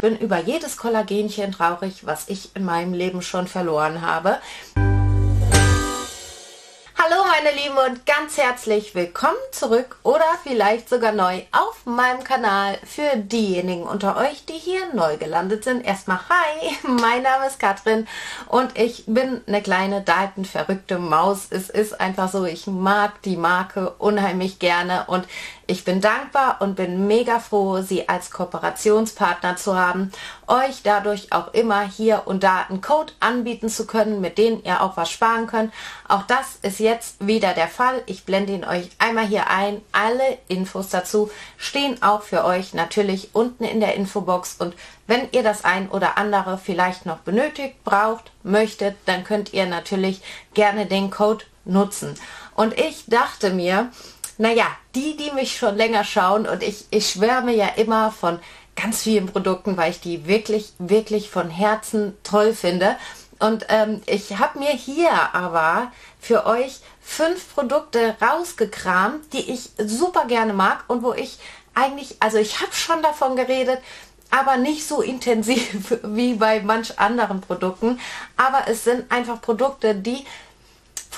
bin über jedes Kollagenchen traurig, was ich in meinem Leben schon verloren habe. Hallo meine Lieben und ganz herzlich willkommen zurück oder vielleicht sogar neu auf meinem Kanal für diejenigen unter euch, die hier neu gelandet sind. Erstmal hi, mein Name ist Katrin und ich bin eine kleine Dalton verrückte Maus. Es ist einfach so, ich mag die Marke unheimlich gerne und ich bin dankbar und bin mega froh, Sie als Kooperationspartner zu haben, euch dadurch auch immer hier und da einen Code anbieten zu können, mit dem ihr auch was sparen könnt. Auch das ist jetzt wieder der Fall. Ich blende ihn euch einmal hier ein. Alle Infos dazu stehen auch für euch natürlich unten in der Infobox und wenn ihr das ein oder andere vielleicht noch benötigt, braucht, möchtet, dann könnt ihr natürlich gerne den Code nutzen. Und ich dachte mir, naja, die, die mich schon länger schauen und ich, ich schwärme ja immer von ganz vielen Produkten, weil ich die wirklich, wirklich von Herzen toll finde. Und ähm, ich habe mir hier aber für euch fünf Produkte rausgekramt, die ich super gerne mag und wo ich eigentlich, also ich habe schon davon geredet, aber nicht so intensiv wie bei manch anderen Produkten. Aber es sind einfach Produkte, die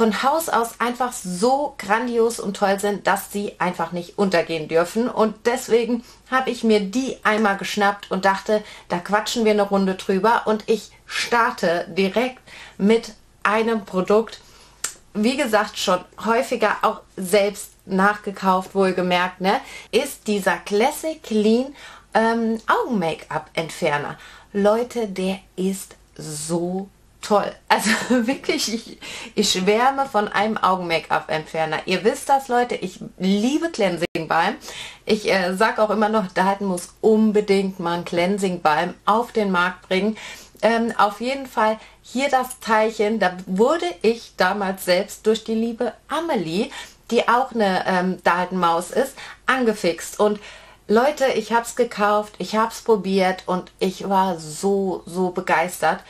von Haus aus einfach so grandios und toll sind, dass sie einfach nicht untergehen dürfen. Und deswegen habe ich mir die einmal geschnappt und dachte, da quatschen wir eine Runde drüber. Und ich starte direkt mit einem Produkt, wie gesagt, schon häufiger auch selbst nachgekauft, wohlgemerkt, ne, ist dieser Classic Clean ähm, Augen-Make-up-Entferner. Leute, der ist so toll. Also wirklich, ich, ich schwärme von einem Augen-Make-up-Entferner. Ihr wisst das, Leute, ich liebe Cleansing Balm. Ich äh, sage auch immer noch, Dalton muss unbedingt mal ein Cleansing Balm auf den Markt bringen. Ähm, auf jeden Fall hier das Teilchen, da wurde ich damals selbst durch die liebe Amelie, die auch eine ähm, Dalton-Maus ist, angefixt. Und Leute, ich habe es gekauft, ich habe es probiert und ich war so, so begeistert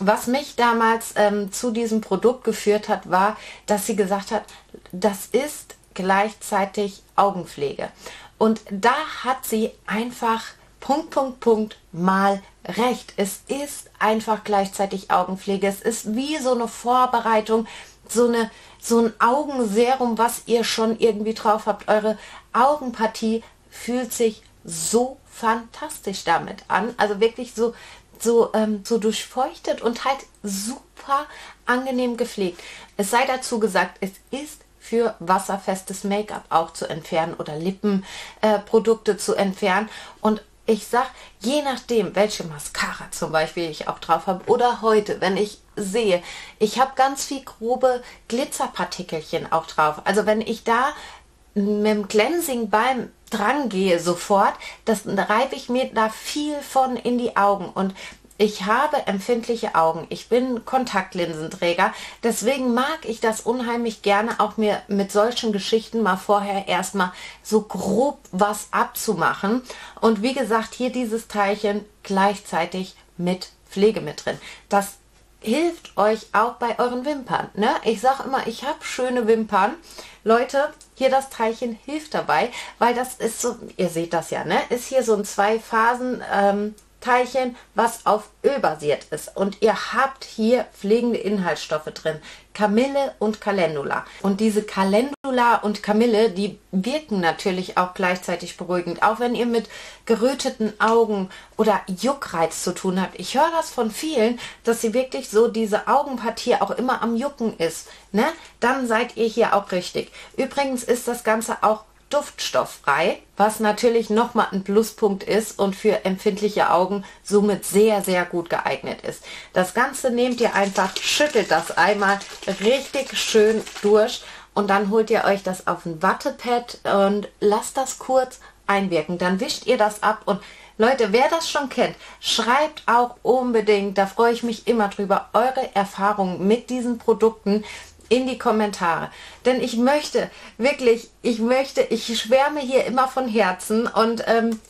was mich damals ähm, zu diesem Produkt geführt hat, war, dass sie gesagt hat, das ist gleichzeitig Augenpflege. Und da hat sie einfach Punkt, Punkt, Punkt mal recht. Es ist einfach gleichzeitig Augenpflege. Es ist wie so eine Vorbereitung, so eine so ein Augenserum, was ihr schon irgendwie drauf habt. Eure Augenpartie fühlt sich so fantastisch damit an. Also wirklich so so, ähm, so durchfeuchtet und halt super angenehm gepflegt. Es sei dazu gesagt, es ist für wasserfestes Make-up auch zu entfernen oder Lippenprodukte äh, zu entfernen. Und ich sag, je nachdem, welche Mascara zum Beispiel ich auch drauf habe oder heute, wenn ich sehe, ich habe ganz viel grobe Glitzerpartikelchen auch drauf. Also wenn ich da mit dem Cleansing beim dran gehe sofort, das reibe ich mir da viel von in die Augen und ich habe empfindliche Augen. Ich bin Kontaktlinsenträger. Deswegen mag ich das unheimlich gerne, auch mir mit solchen Geschichten mal vorher erstmal so grob was abzumachen. Und wie gesagt, hier dieses Teilchen gleichzeitig mit Pflege mit drin. Das hilft euch auch bei euren Wimpern. Ne? Ich sage immer, ich habe schöne Wimpern. Leute, hier das Teilchen hilft dabei, weil das ist so, ihr seht das ja, ne? Ist hier so ein zwei Phasen ähm, Teilchen, was auf Öl basiert ist. Und ihr habt hier pflegende Inhaltsstoffe drin. Kamille und Calendula. Und diese Calendula und Kamille, die wirken natürlich auch gleichzeitig beruhigend. Auch wenn ihr mit geröteten Augen oder Juckreiz zu tun habt. Ich höre das von vielen, dass sie wirklich so diese Augenpartie auch immer am Jucken ist. Ne? Dann seid ihr hier auch richtig. Übrigens ist das Ganze auch duftstofffrei, was natürlich nochmal ein Pluspunkt ist und für empfindliche Augen somit sehr, sehr gut geeignet ist. Das Ganze nehmt ihr einfach, schüttelt das einmal richtig schön durch und dann holt ihr euch das auf ein Wattepad und lasst das kurz einwirken. Dann wischt ihr das ab und Leute, wer das schon kennt, schreibt auch unbedingt, da freue ich mich immer drüber, eure Erfahrungen mit diesen Produkten in die Kommentare. Denn ich möchte, wirklich, ich möchte, ich schwärme hier immer von Herzen und ähm,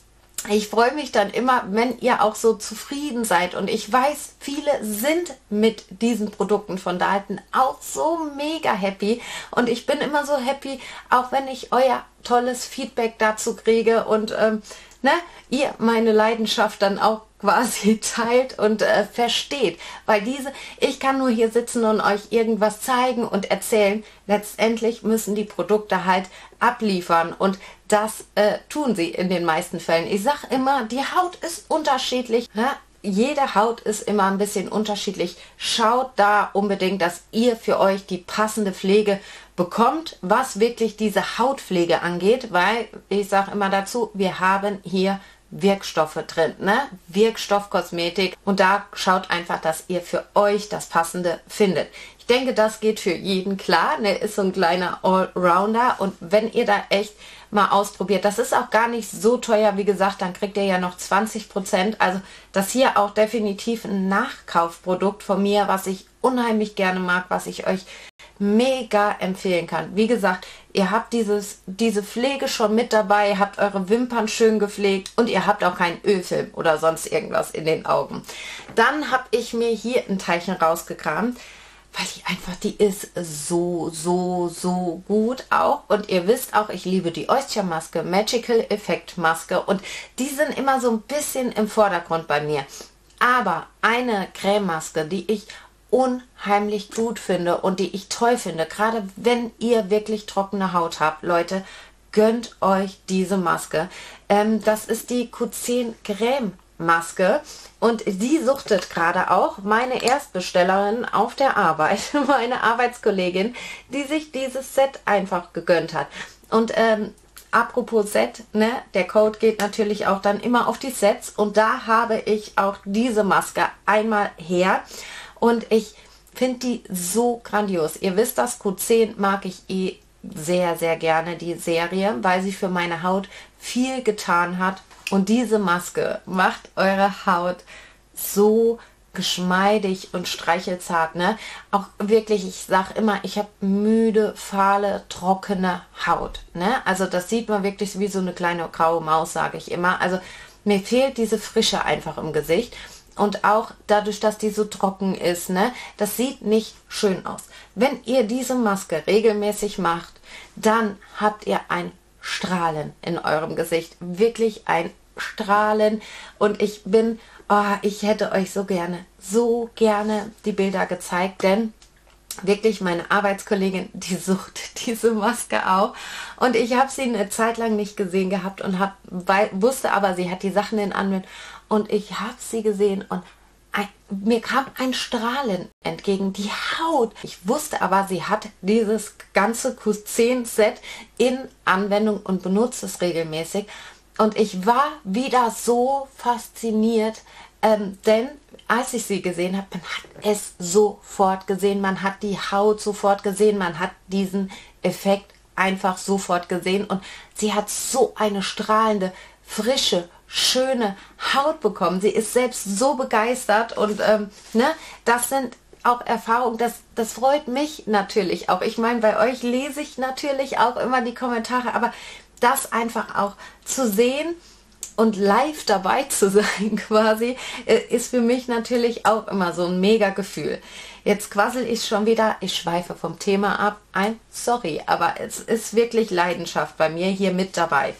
ich freue mich dann immer, wenn ihr auch so zufrieden seid. Und ich weiß, viele sind mit diesen Produkten von Dalton auch so mega happy. Und ich bin immer so happy, auch wenn ich euer tolles Feedback dazu kriege und ähm, ne, ihr meine Leidenschaft dann auch quasi teilt und äh, versteht. Weil diese, ich kann nur hier sitzen und euch irgendwas zeigen und erzählen. Letztendlich müssen die Produkte halt abliefern und das äh, tun sie in den meisten Fällen. Ich sag immer, die Haut ist unterschiedlich. Ne? Jede Haut ist immer ein bisschen unterschiedlich. Schaut da unbedingt, dass ihr für euch die passende Pflege bekommt, was wirklich diese Hautpflege angeht, weil ich sage immer dazu, wir haben hier Wirkstoffe drin, ne? Wirkstoffkosmetik und da schaut einfach, dass ihr für euch das passende findet. Ich denke, das geht für jeden klar, ne? Ist so ein kleiner Allrounder und wenn ihr da echt mal ausprobiert, das ist auch gar nicht so teuer, wie gesagt, dann kriegt ihr ja noch 20 Prozent. Also das hier auch definitiv ein Nachkaufprodukt von mir, was ich unheimlich gerne mag, was ich euch mega empfehlen kann. Wie gesagt, ihr habt dieses, diese Pflege schon mit dabei, habt eure Wimpern schön gepflegt und ihr habt auch keinen Ölfilm oder sonst irgendwas in den Augen. Dann habe ich mir hier ein Teilchen rausgekramt, weil die einfach, die ist so, so, so gut auch. Und ihr wisst auch, ich liebe die Oyster Maske, Magical Effect Maske und die sind immer so ein bisschen im Vordergrund bei mir. Aber eine Crememaske, die ich unheimlich gut finde und die ich toll finde, gerade wenn ihr wirklich trockene Haut habt, Leute, gönnt euch diese Maske. Ähm, das ist die Q10 Creme Maske und sie suchtet gerade auch meine Erstbestellerin auf der Arbeit, meine Arbeitskollegin, die sich dieses Set einfach gegönnt hat. Und ähm, apropos Set, ne, der Code geht natürlich auch dann immer auf die Sets und da habe ich auch diese Maske einmal her und ich finde die so grandios. Ihr wisst das, Q10 mag ich eh sehr, sehr gerne, die Serie, weil sie für meine Haut viel getan hat. Und diese Maske macht eure Haut so geschmeidig und streichelzart, ne? Auch wirklich, ich sag immer, ich habe müde, fahle, trockene Haut, ne? Also das sieht man wirklich wie so eine kleine graue Maus, sage ich immer. Also mir fehlt diese Frische einfach im Gesicht und auch dadurch, dass die so trocken ist, ne, das sieht nicht schön aus. Wenn ihr diese Maske regelmäßig macht, dann habt ihr ein Strahlen in eurem Gesicht, wirklich ein Strahlen und ich bin, oh, ich hätte euch so gerne, so gerne die Bilder gezeigt, denn wirklich meine Arbeitskollegin, die sucht diese Maske auch. Und ich habe sie eine Zeit lang nicht gesehen gehabt und hab, wusste aber, sie hat die Sachen in Anwendung und ich habe sie gesehen und ein, mir kam ein Strahlen entgegen, die Haut. Ich wusste aber, sie hat dieses ganze Q10-Set in Anwendung und benutzt es regelmäßig. Und ich war wieder so fasziniert, ähm, denn als ich sie gesehen habe, man hat es sofort gesehen, man hat die Haut sofort gesehen, man hat diesen Effekt einfach sofort gesehen und sie hat so eine strahlende, frische, schöne Haut bekommen. Sie ist selbst so begeistert und ähm, ne, das sind auch Erfahrungen, das, das freut mich natürlich auch. Ich meine, bei euch lese ich natürlich auch immer die Kommentare, aber das einfach auch zu sehen und live dabei zu sein quasi, äh, ist für mich natürlich auch immer so ein mega Gefühl. Jetzt quassel ich schon wieder, ich schweife vom Thema ab. Ein sorry, aber es ist wirklich Leidenschaft bei mir hier mit dabei.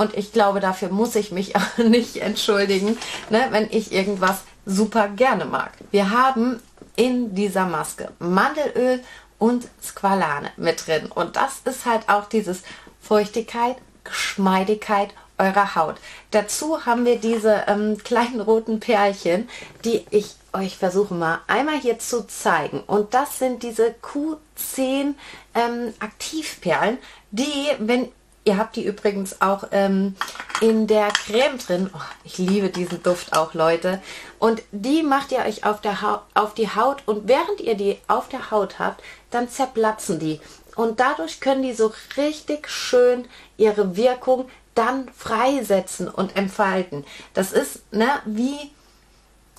Und ich glaube, dafür muss ich mich auch nicht entschuldigen, ne, wenn ich irgendwas super gerne mag. Wir haben in dieser Maske Mandelöl und Squalane mit drin. Und das ist halt auch dieses Feuchtigkeit, Geschmeidigkeit eurer Haut. Dazu haben wir diese ähm, kleinen roten Perlchen, die ich euch versuche mal einmal hier zu zeigen. Und das sind diese Q10 ähm, Aktivperlen, die, wenn Ihr habt die übrigens auch ähm, in der Creme drin. Oh, ich liebe diesen Duft auch, Leute. Und die macht ihr euch auf, der auf die Haut. Und während ihr die auf der Haut habt, dann zerplatzen die. Und dadurch können die so richtig schön ihre Wirkung dann freisetzen und entfalten. Das ist ne, wie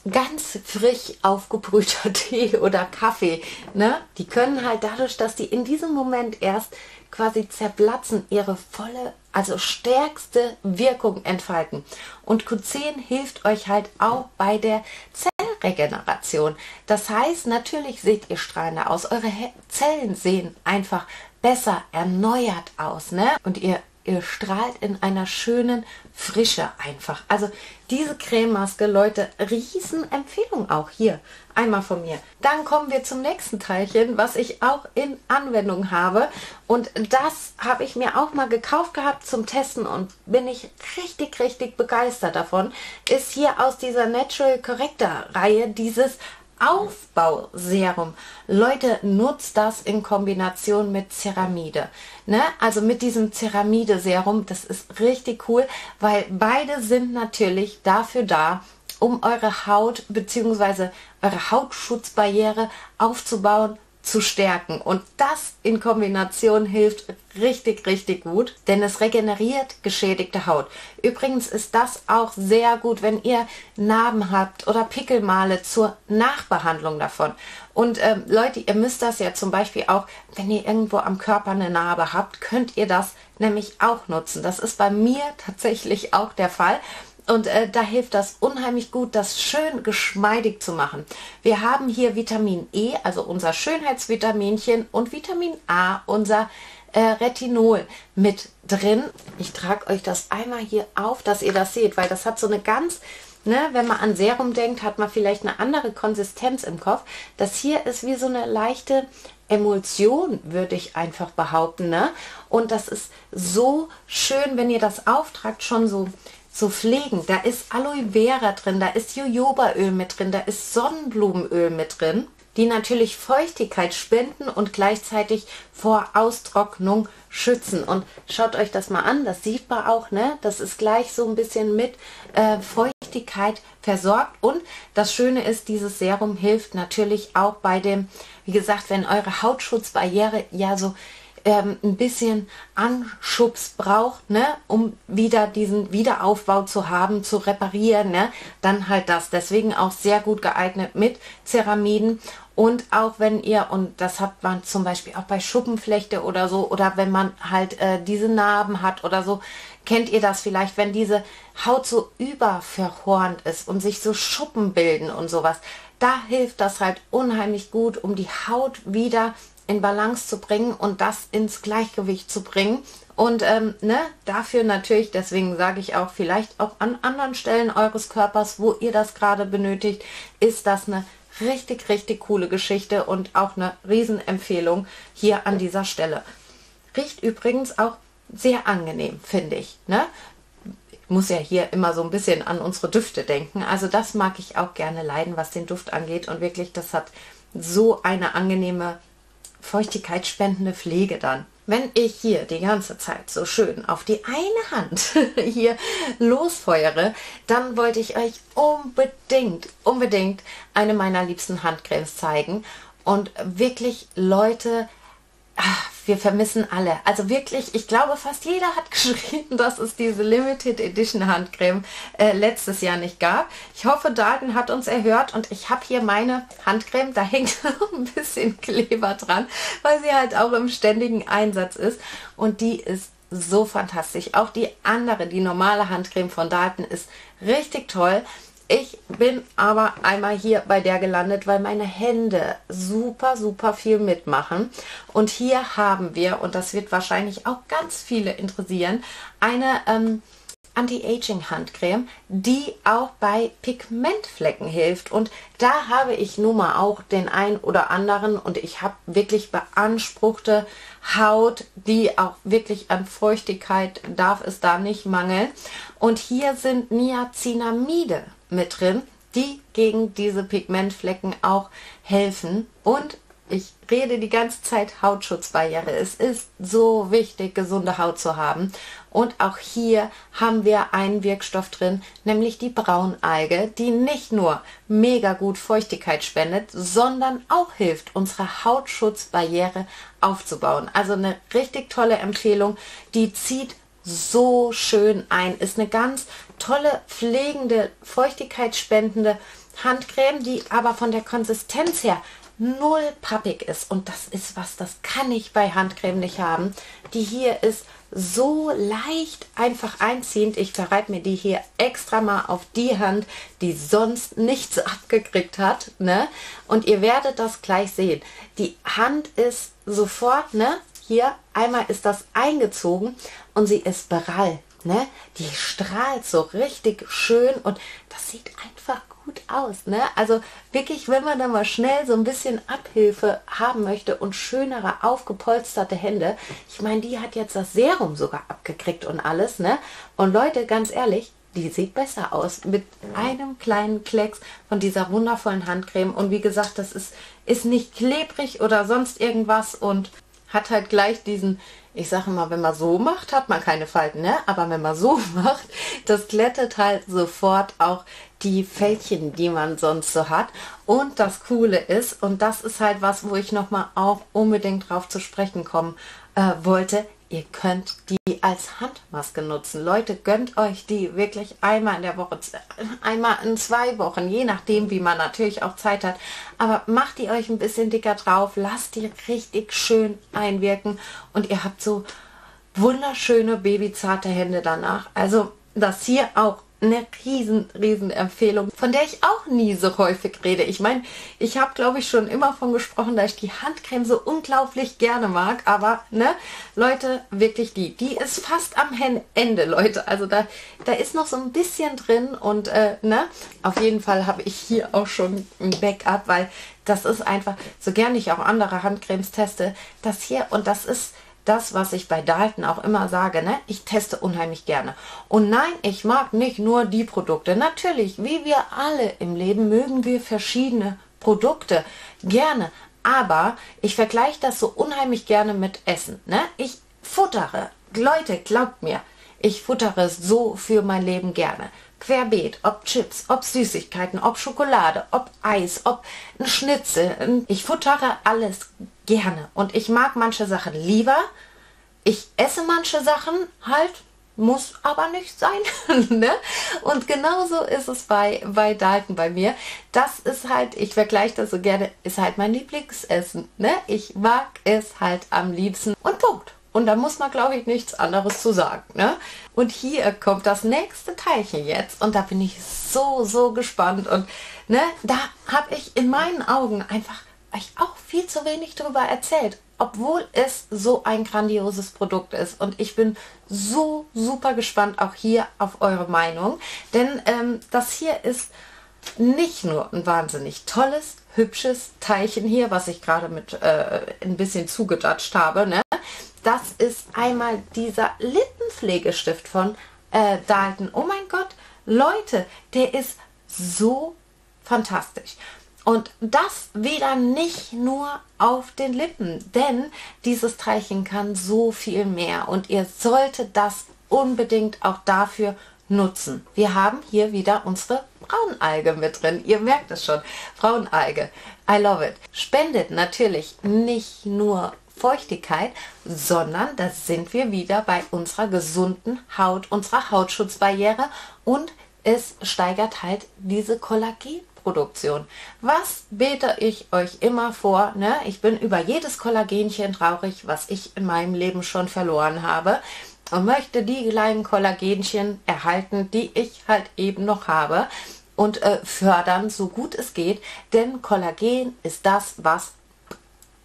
ganz frisch aufgebrühter Tee oder Kaffee. Ne? Die können halt dadurch, dass die in diesem Moment erst quasi zerplatzen, ihre volle, also stärkste Wirkung entfalten. Und Q10 hilft euch halt auch bei der Zellregeneration. Das heißt, natürlich seht ihr strahlender aus. Eure Zellen sehen einfach besser erneuert aus, ne? Und ihr ihr strahlt in einer schönen Frische einfach. Also diese Crememaske, Leute, Riesenempfehlung auch hier. Einmal von mir. Dann kommen wir zum nächsten Teilchen, was ich auch in Anwendung habe. Und das habe ich mir auch mal gekauft gehabt zum Testen und bin ich richtig, richtig begeistert davon. Ist hier aus dieser Natural Corrector Reihe dieses Aufbauserum. Leute, nutzt das in Kombination mit Ceramide. Ne? Also mit diesem Ceramide-Serum, das ist richtig cool, weil beide sind natürlich dafür da, um eure Haut bzw. eure Hautschutzbarriere aufzubauen zu stärken. Und das in Kombination hilft richtig, richtig gut, denn es regeneriert geschädigte Haut. Übrigens ist das auch sehr gut, wenn ihr Narben habt oder Pickelmale zur Nachbehandlung davon. Und ähm, Leute, ihr müsst das ja zum Beispiel auch, wenn ihr irgendwo am Körper eine Narbe habt, könnt ihr das nämlich auch nutzen. Das ist bei mir tatsächlich auch der Fall. Und äh, da hilft das unheimlich gut, das schön geschmeidig zu machen. Wir haben hier Vitamin E, also unser Schönheitsvitaminchen, und Vitamin A, unser äh, Retinol mit drin. Ich trage euch das einmal hier auf, dass ihr das seht, weil das hat so eine ganz, ne, wenn man an Serum denkt, hat man vielleicht eine andere Konsistenz im Kopf. Das hier ist wie so eine leichte Emulsion, würde ich einfach behaupten. Ne? Und das ist so schön, wenn ihr das auftragt, schon so so pflegen. Da ist Aloe Vera drin, da ist Jojobaöl mit drin, da ist Sonnenblumenöl mit drin, die natürlich Feuchtigkeit spenden und gleichzeitig vor Austrocknung schützen. Und schaut euch das mal an, das sieht man auch, ne? Das ist gleich so ein bisschen mit äh, Feuchtigkeit versorgt. Und das Schöne ist, dieses Serum hilft natürlich auch bei dem, wie gesagt, wenn eure Hautschutzbarriere ja so ähm, ein bisschen Anschubs braucht, ne, um wieder diesen Wiederaufbau zu haben, zu reparieren, ne, dann halt das. Deswegen auch sehr gut geeignet mit Ceramiden. Und auch wenn ihr, und das hat man zum Beispiel auch bei Schuppenflechte oder so, oder wenn man halt äh, diese Narben hat oder so, kennt ihr das vielleicht, wenn diese Haut so überverhornt ist und sich so Schuppen bilden und sowas. Da hilft das halt unheimlich gut, um die Haut wieder in Balance zu bringen und das ins Gleichgewicht zu bringen. Und ähm, ne, dafür natürlich, deswegen sage ich auch, vielleicht auch an anderen Stellen eures Körpers, wo ihr das gerade benötigt, ist das eine richtig, richtig coole Geschichte und auch eine Riesenempfehlung hier an dieser Stelle. Riecht übrigens auch sehr angenehm, finde ich. Ne? Ich muss ja hier immer so ein bisschen an unsere Düfte denken. Also das mag ich auch gerne leiden, was den Duft angeht. Und wirklich, das hat so eine angenehme feuchtigkeitsspendende Pflege dann. Wenn ich hier die ganze Zeit so schön auf die eine Hand hier losfeuere, dann wollte ich euch unbedingt, unbedingt eine meiner liebsten Handcremes zeigen. Und wirklich Leute, ach, wir vermissen alle. Also wirklich, ich glaube, fast jeder hat geschrieben, dass es diese Limited Edition Handcreme äh, letztes Jahr nicht gab. Ich hoffe, Daten hat uns erhört und ich habe hier meine Handcreme. Da hängt ein bisschen Kleber dran, weil sie halt auch im ständigen Einsatz ist. Und die ist so fantastisch. Auch die andere, die normale Handcreme von Daten ist richtig toll. Ich bin aber einmal hier bei der gelandet, weil meine Hände super, super viel mitmachen. Und hier haben wir, und das wird wahrscheinlich auch ganz viele interessieren, eine ähm, Anti-Aging-Handcreme, die auch bei Pigmentflecken hilft. Und da habe ich nun mal auch den ein oder anderen und ich habe wirklich beanspruchte Haut, die auch wirklich an Feuchtigkeit darf es da nicht mangeln. Und hier sind Niacinamide mit drin, die gegen diese Pigmentflecken auch helfen. Und ich rede die ganze Zeit Hautschutzbarriere. Es ist so wichtig, gesunde Haut zu haben. Und auch hier haben wir einen Wirkstoff drin, nämlich die Braunalge, die nicht nur mega gut Feuchtigkeit spendet, sondern auch hilft, unsere Hautschutzbarriere aufzubauen. Also eine richtig tolle Empfehlung. Die zieht so schön ein. Ist eine ganz tolle, pflegende, feuchtigkeitsspendende Handcreme, die aber von der Konsistenz her null pappig ist. Und das ist was, das kann ich bei Handcreme nicht haben. Die hier ist so leicht einfach einziehend. Ich verreibe mir die hier extra mal auf die Hand, die sonst nichts abgekriegt hat. Ne? Und ihr werdet das gleich sehen. Die Hand ist sofort, ne? hier, einmal ist das eingezogen und sie ist berall. Ne? Die strahlt so richtig schön und das sieht einfach gut aus. Ne? Also wirklich, wenn man da mal schnell so ein bisschen Abhilfe haben möchte und schönere, aufgepolsterte Hände. Ich meine, die hat jetzt das Serum sogar abgekriegt und alles. Ne? Und Leute, ganz ehrlich, die sieht besser aus mit einem kleinen Klecks von dieser wundervollen Handcreme. Und wie gesagt, das ist, ist nicht klebrig oder sonst irgendwas und hat halt gleich diesen, ich sage mal, wenn man so macht, hat man keine Falten, ne? Aber wenn man so macht, das glättet halt sofort auch die Fältchen, die man sonst so hat. Und das Coole ist, und das ist halt was, wo ich nochmal auch unbedingt drauf zu sprechen kommen äh, wollte, Ihr könnt die als Handmaske nutzen. Leute, gönnt euch die wirklich einmal in der Woche, einmal in zwei Wochen, je nachdem, wie man natürlich auch Zeit hat. Aber macht die euch ein bisschen dicker drauf, lasst die richtig schön einwirken und ihr habt so wunderschöne babyzarte Hände danach. Also das hier auch eine riesen, riesen Empfehlung, von der ich auch nie so häufig rede. Ich meine, ich habe, glaube ich, schon immer von gesprochen, dass ich die Handcreme so unglaublich gerne mag. Aber, ne, Leute, wirklich die. Die ist fast am Ende, Leute. Also da, da ist noch so ein bisschen drin. Und, äh, ne, auf jeden Fall habe ich hier auch schon ein Backup, weil das ist einfach, so gerne ich auch andere Handcremes teste, das hier, und das ist das, was ich bei Dalton auch immer sage, ne? Ich teste unheimlich gerne. Und nein, ich mag nicht nur die Produkte. Natürlich, wie wir alle im Leben mögen wir verschiedene Produkte gerne. Aber ich vergleiche das so unheimlich gerne mit Essen. Ne? Ich futtere. Leute, glaubt mir, ich futtere so für mein Leben gerne. Querbeet, ob Chips, ob Süßigkeiten, ob Schokolade, ob Eis, ob ein Schnitzel. Ich futtere alles gerne. Und ich mag manche Sachen lieber. Ich esse manche Sachen halt, muss aber nicht sein. ne? Und genauso ist es bei, bei Dalton bei mir. Das ist halt, ich vergleiche das so gerne, ist halt mein Lieblingsessen. Ne? Ich mag es halt am liebsten. Und Punkt. Und da muss man, glaube ich, nichts anderes zu sagen. Ne? Und hier kommt das nächste Teilchen jetzt. Und da bin ich so, so gespannt. Und ne, da habe ich in meinen Augen einfach euch auch viel zu wenig darüber erzählt, obwohl es so ein grandioses Produkt ist. Und ich bin so super gespannt auch hier auf eure Meinung, denn ähm, das hier ist nicht nur ein wahnsinnig tolles, hübsches Teilchen hier, was ich gerade mit äh, ein bisschen zugedatscht habe. Ne? Das ist einmal dieser Lippenpflegestift von äh, Dalton. Oh mein Gott, Leute, der ist so fantastisch. Und das wieder nicht nur auf den Lippen, denn dieses Teilchen kann so viel mehr und ihr solltet das unbedingt auch dafür nutzen. Wir haben hier wieder unsere Braunalge mit drin. Ihr merkt es schon. Braunalge. I love it. Spendet natürlich nicht nur Feuchtigkeit, sondern da sind wir wieder bei unserer gesunden Haut, unserer Hautschutzbarriere und es steigert halt diese Kollagen Produktion. Was bete ich euch immer vor? Ne? Ich bin über jedes Kollagenchen traurig, was ich in meinem Leben schon verloren habe und möchte die kleinen Kollagenchen erhalten, die ich halt eben noch habe und äh, fördern, so gut es geht, denn Kollagen ist das, was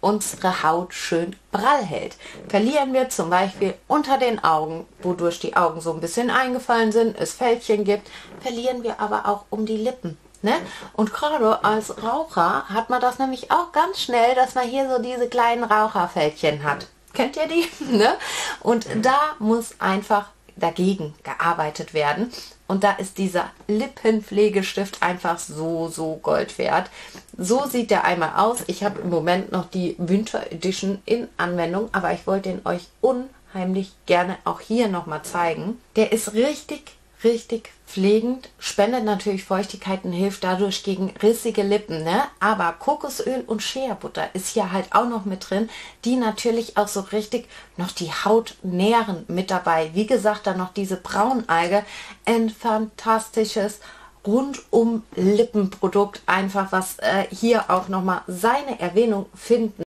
unsere Haut schön prall hält. Verlieren wir zum Beispiel unter den Augen, wodurch die Augen so ein bisschen eingefallen sind, es Fältchen gibt, verlieren wir aber auch um die Lippen. Ne? Und gerade als Raucher hat man das nämlich auch ganz schnell, dass man hier so diese kleinen Raucherfältchen hat. Kennt ihr die? ne? Und da muss einfach dagegen gearbeitet werden. Und da ist dieser Lippenpflegestift einfach so, so Gold wert. So sieht der einmal aus. Ich habe im Moment noch die Winter Edition in Anwendung, aber ich wollte ihn euch unheimlich gerne auch hier nochmal zeigen. Der ist richtig richtig pflegend, spendet natürlich Feuchtigkeit und hilft dadurch gegen rissige Lippen, ne? Aber Kokosöl und Shea-Butter ist hier halt auch noch mit drin, die natürlich auch so richtig noch die Haut nähren mit dabei. Wie gesagt, dann noch diese Braunalge, ein fantastisches rundum Lippenprodukt, einfach was äh, hier auch nochmal seine Erwähnung finden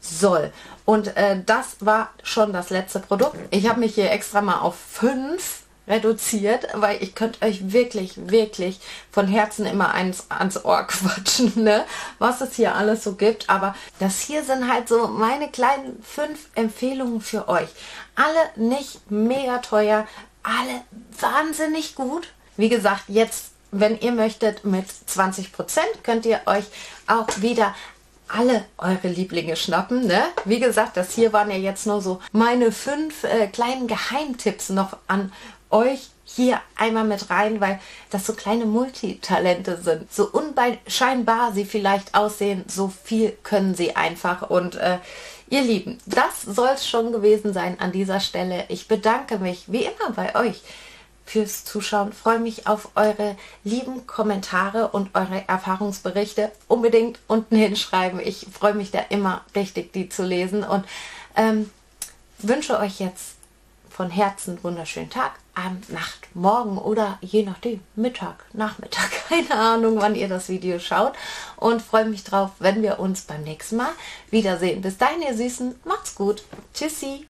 soll. Und äh, das war schon das letzte Produkt. Ich habe mich hier extra mal auf fünf reduziert, weil ich könnte euch wirklich, wirklich von Herzen immer eins ans Ohr quatschen, ne? was es hier alles so gibt. Aber das hier sind halt so meine kleinen fünf Empfehlungen für euch. Alle nicht mega teuer, alle wahnsinnig gut. Wie gesagt, jetzt wenn ihr möchtet, mit 20% könnt ihr euch auch wieder alle eure Lieblinge schnappen. Ne? Wie gesagt, das hier waren ja jetzt nur so meine fünf äh, kleinen Geheimtipps noch an euch hier einmal mit rein, weil das so kleine Multitalente sind. So unscheinbar sie vielleicht aussehen, so viel können sie einfach. Und äh, ihr Lieben, das soll es schon gewesen sein an dieser Stelle. Ich bedanke mich wie immer bei euch fürs Zuschauen. Freue mich auf eure lieben Kommentare und eure Erfahrungsberichte. Unbedingt unten hinschreiben. Ich freue mich da immer richtig, die zu lesen und ähm, wünsche euch jetzt von Herzen wunderschönen Tag, Abend, Nacht, Morgen oder je nachdem, Mittag, Nachmittag, keine Ahnung, wann ihr das Video schaut. Und freue mich drauf, wenn wir uns beim nächsten Mal wiedersehen. Bis dahin, ihr Süßen, macht's gut. Tschüssi.